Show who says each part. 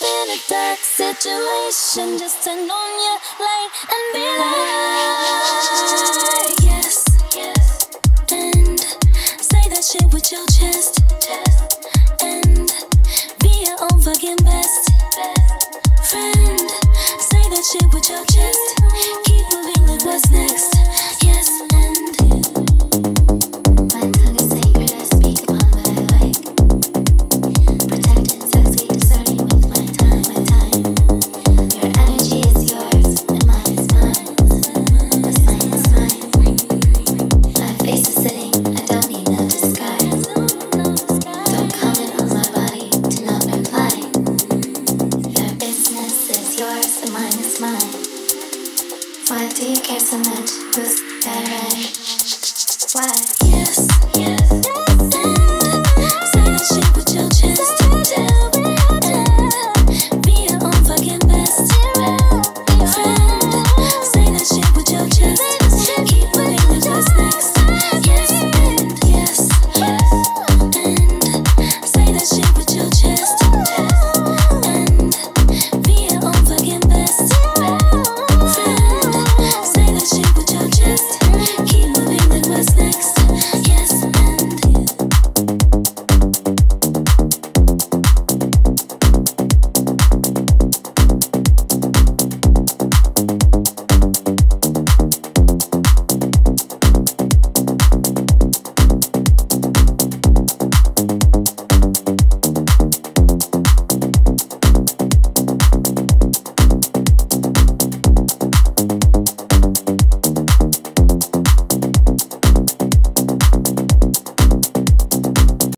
Speaker 1: In a dark situation just turn on your light and be like yes yes. And say that shit with your chest. And be your own fucking best. Friend say that shit with your chest.
Speaker 2: Why do you get so much with that? Why?
Speaker 1: Yes.